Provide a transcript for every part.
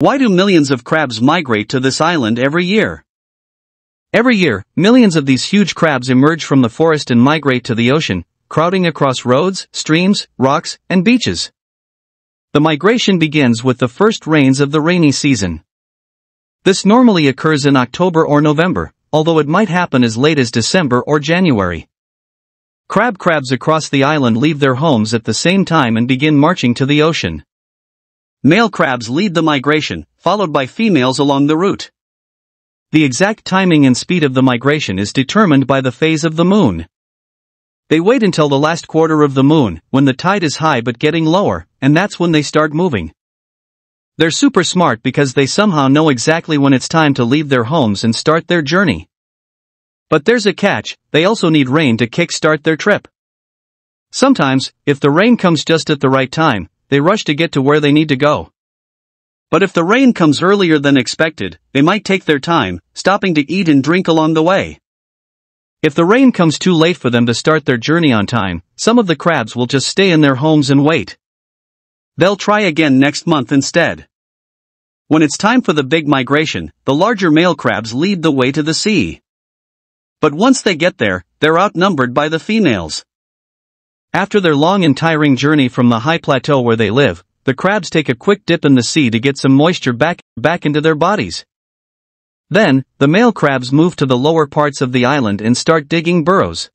Why do millions of crabs migrate to this island every year? Every year, millions of these huge crabs emerge from the forest and migrate to the ocean, crowding across roads, streams, rocks, and beaches. The migration begins with the first rains of the rainy season. This normally occurs in October or November, although it might happen as late as December or January. Crab crabs across the island leave their homes at the same time and begin marching to the ocean. Male crabs lead the migration, followed by females along the route. The exact timing and speed of the migration is determined by the phase of the moon. They wait until the last quarter of the moon, when the tide is high but getting lower, and that's when they start moving. They're super smart because they somehow know exactly when it's time to leave their homes and start their journey. But there's a catch, they also need rain to kickstart their trip. Sometimes, if the rain comes just at the right time, they rush to get to where they need to go. But if the rain comes earlier than expected, they might take their time, stopping to eat and drink along the way. If the rain comes too late for them to start their journey on time, some of the crabs will just stay in their homes and wait. They'll try again next month instead. When it's time for the big migration, the larger male crabs lead the way to the sea. But once they get there, they're outnumbered by the females. After their long and tiring journey from the high plateau where they live, the crabs take a quick dip in the sea to get some moisture back, back into their bodies. Then, the male crabs move to the lower parts of the island and start digging burrows.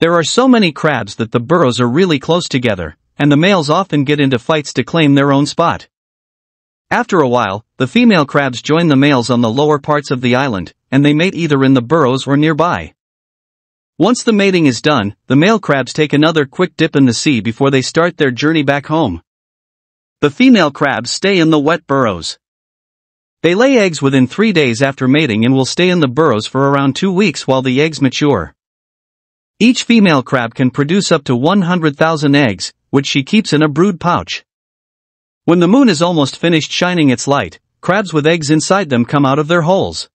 There are so many crabs that the burrows are really close together, and the males often get into fights to claim their own spot. After a while, the female crabs join the males on the lower parts of the island, and they mate either in the burrows or nearby. Once the mating is done, the male crabs take another quick dip in the sea before they start their journey back home. The female crabs stay in the wet burrows. They lay eggs within three days after mating and will stay in the burrows for around two weeks while the eggs mature. Each female crab can produce up to 100,000 eggs, which she keeps in a brood pouch. When the moon is almost finished shining its light, crabs with eggs inside them come out of their holes.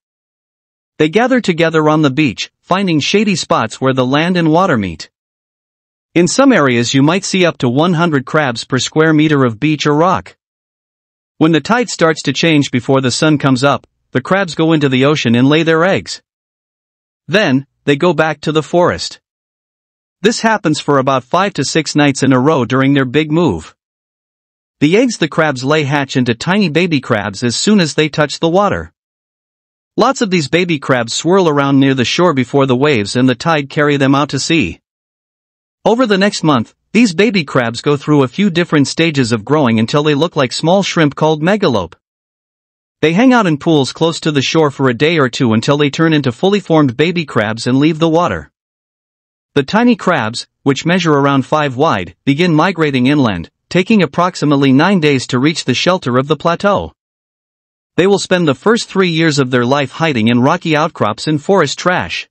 They gather together on the beach, finding shady spots where the land and water meet. In some areas you might see up to 100 crabs per square meter of beach or rock. When the tide starts to change before the sun comes up, the crabs go into the ocean and lay their eggs. Then, they go back to the forest. This happens for about 5 to 6 nights in a row during their big move. The eggs the crabs lay hatch into tiny baby crabs as soon as they touch the water. Lots of these baby crabs swirl around near the shore before the waves and the tide carry them out to sea. Over the next month, these baby crabs go through a few different stages of growing until they look like small shrimp called megalopae. They hang out in pools close to the shore for a day or two until they turn into fully formed baby crabs and leave the water. The tiny crabs, which measure around 5 wide, begin migrating inland, taking approximately 9 days to reach the shelter of the plateau. They will spend the first three years of their life hiding in rocky outcrops and forest trash.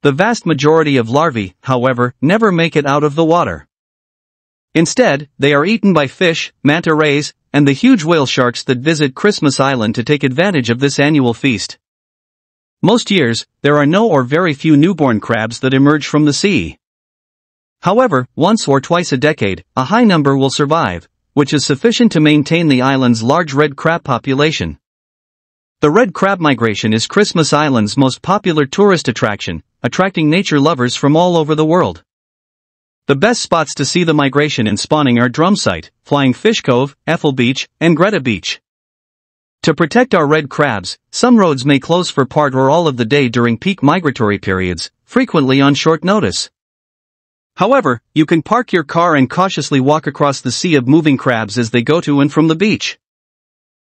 The vast majority of larvae, however, never make it out of the water. Instead, they are eaten by fish, manta rays, and the huge whale sharks that visit Christmas Island to take advantage of this annual feast. Most years, there are no or very few newborn crabs that emerge from the sea. However, once or twice a decade, a high number will survive, which is sufficient to maintain the island's large red crab population. The red crab migration is Christmas Island's most popular tourist attraction, attracting nature lovers from all over the world. The best spots to see the migration and spawning are Drum Site, Flying Fish Cove, Ethel Beach, and Greta Beach. To protect our red crabs, some roads may close for part or all of the day during peak migratory periods, frequently on short notice. However, you can park your car and cautiously walk across the sea of moving crabs as they go to and from the beach.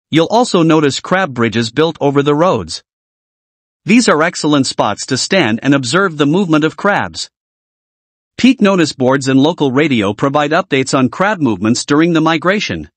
You'll also notice crab bridges built over the roads. These are excellent spots to stand and observe the movement of crabs. Peak notice boards and local radio provide updates on crab movements during the migration.